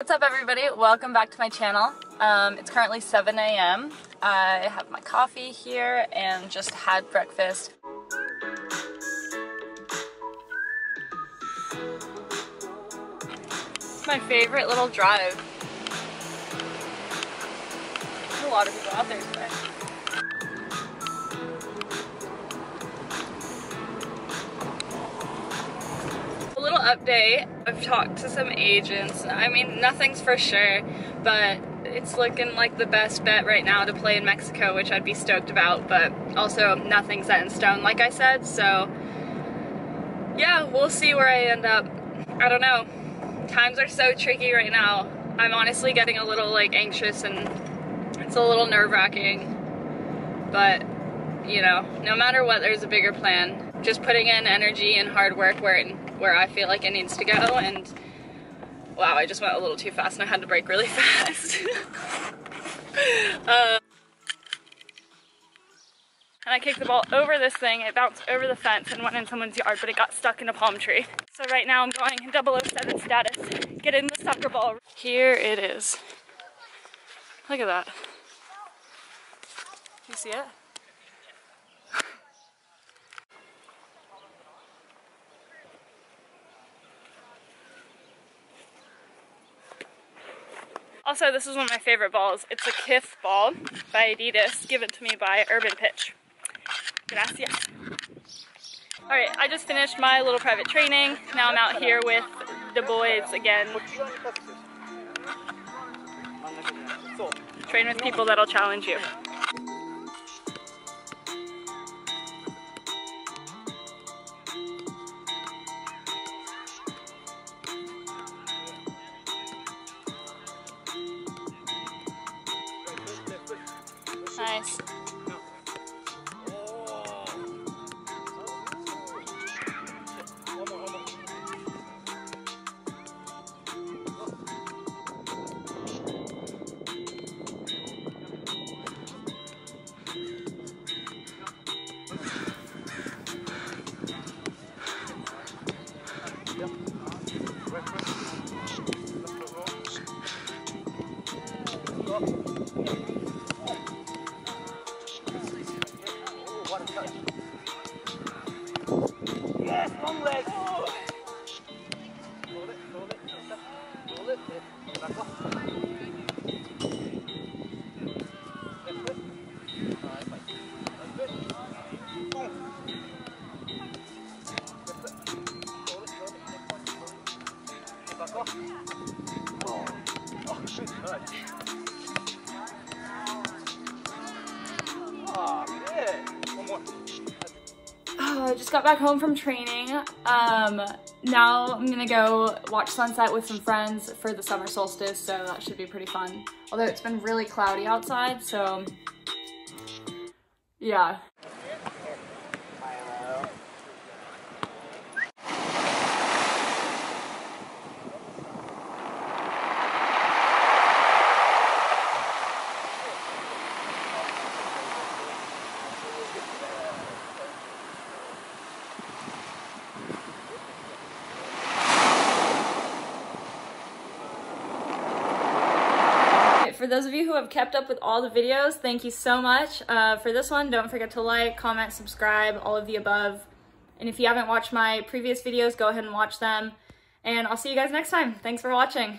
What's up everybody? Welcome back to my channel. Um, it's currently 7 a.m. I have my coffee here and just had breakfast. It's my favorite little drive. There's a lot of people out there today. Update. I've talked to some agents. I mean, nothing's for sure, but it's looking like the best bet right now to play in Mexico, which I'd be stoked about, but also nothing's set in stone, like I said, so yeah, we'll see where I end up. I don't know. Times are so tricky right now. I'm honestly getting a little like anxious and it's a little nerve wracking, but you know, no matter what, there's a bigger plan. Just putting in energy and hard work where it, where I feel like it needs to go and wow, I just went a little too fast and I had to brake really fast. uh, and I kicked the ball over this thing, it bounced over the fence and went in someone's yard, but it got stuck in a palm tree. So right now I'm going 007 status, getting the soccer ball. Here it is. Look at that. You see it? Also, this is one of my favorite balls. It's a Kith ball by Adidas, given to me by Urban Pitch. Gracias. Alright, I just finished my little private training. Now I'm out here with the boys again. Train with people that'll challenge you. Nice. Yes, Oh, shit, nice. I just got back home from training. Um, now I'm gonna go watch sunset with some friends for the summer solstice, so that should be pretty fun. Although it's been really cloudy outside, so yeah. For those of you who have kept up with all the videos, thank you so much. Uh, for this one, don't forget to like, comment, subscribe, all of the above. And if you haven't watched my previous videos, go ahead and watch them. And I'll see you guys next time. Thanks for watching.